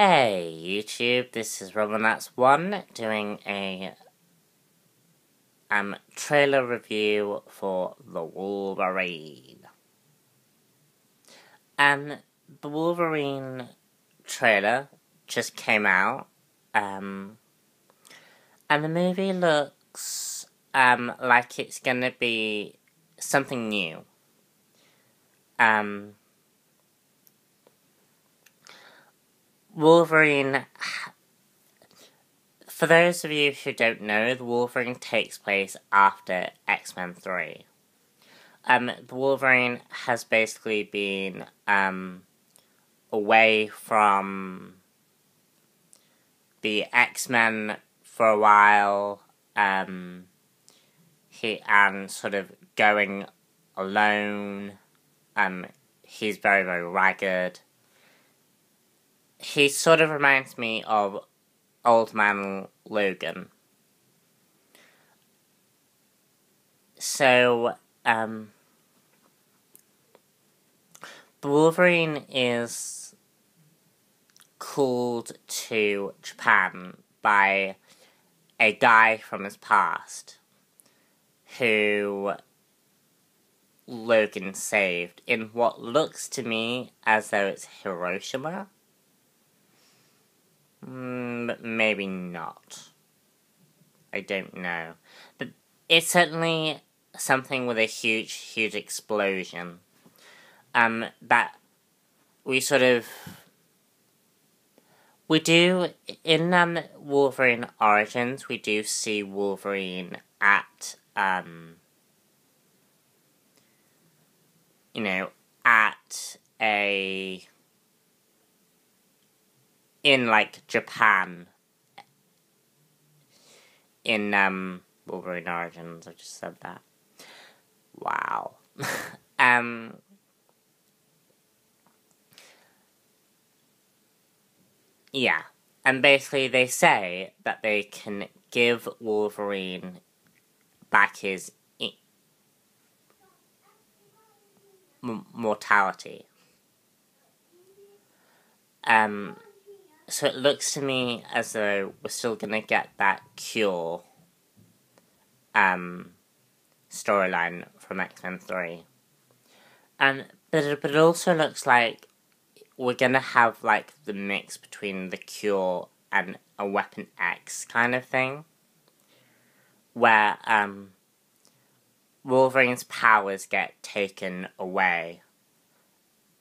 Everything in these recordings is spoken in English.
Hey YouTube, this is Roblinarts1 doing a um trailer review for The Wolverine. Um the Wolverine trailer just came out. Um and the movie looks um like it's gonna be something new. Um Wolverine. For those of you who don't know, the Wolverine takes place after X Men 3. Um, the Wolverine has basically been um, away from the X Men for a while. Um, he and sort of going alone. Um, he's very very ragged he sort of reminds me of Old Man Logan. So, um, Wolverine is called to Japan by a guy from his past who Logan saved in what looks to me as though it's Hiroshima. Mm, maybe not. I don't know. But it's certainly something with a huge, huge explosion. Um, that we sort of. We do, in um, Wolverine Origins, we do see Wolverine at, um, you know, at a in like Japan in um Wolverine Origins. I just said that. Wow. um. Yeah, and basically they say that they can give Wolverine back his mortality. Um, so it looks to me as though we're still gonna get that cure um, storyline from X Men Three, and but it, but it also looks like we're gonna have like the mix between the cure and a Weapon X kind of thing, where um, Wolverine's powers get taken away,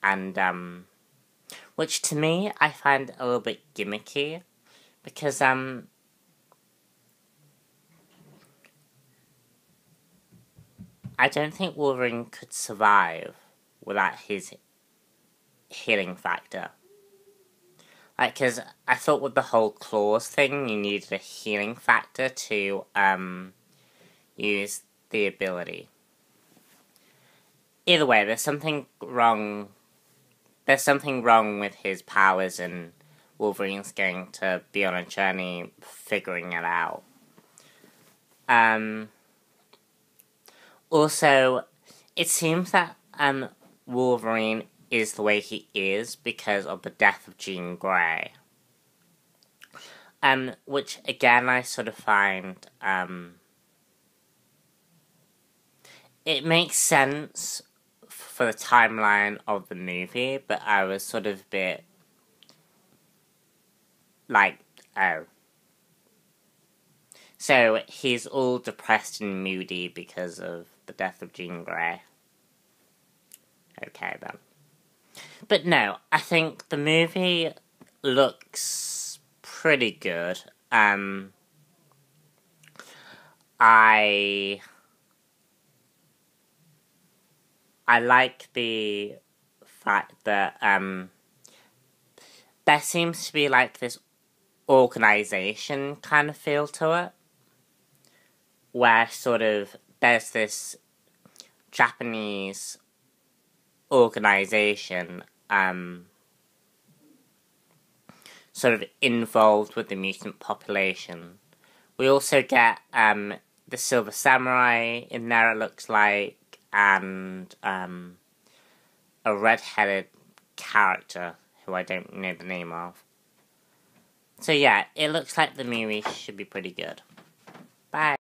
and um, which to me I find a little bit gimmicky because um I don't think Wolverine could survive without his healing factor. Like, because I thought with the whole claws thing, you needed a healing factor to um, use the ability. Either way, there's something wrong there's something wrong with his powers and Wolverine's going to be on a journey figuring it out. Um, also, it seems that um, Wolverine is the way he is because of the death of Jean Grey. Um, which again I sort of find um, it makes sense for the timeline of the movie, but I was sort of a bit like, oh. So he's all depressed and moody because of the death of Jean Grey. Okay then. But no, I think the movie looks pretty good. Um, I I like the fact that um, there seems to be like this organization kind of feel to it, where sort of there's this Japanese organization um, sort of involved with the mutant population. We also get um, the Silver Samurai in there, it looks like and um, a red-headed character who I don't know the name of. So yeah, it looks like the movie should be pretty good. Bye.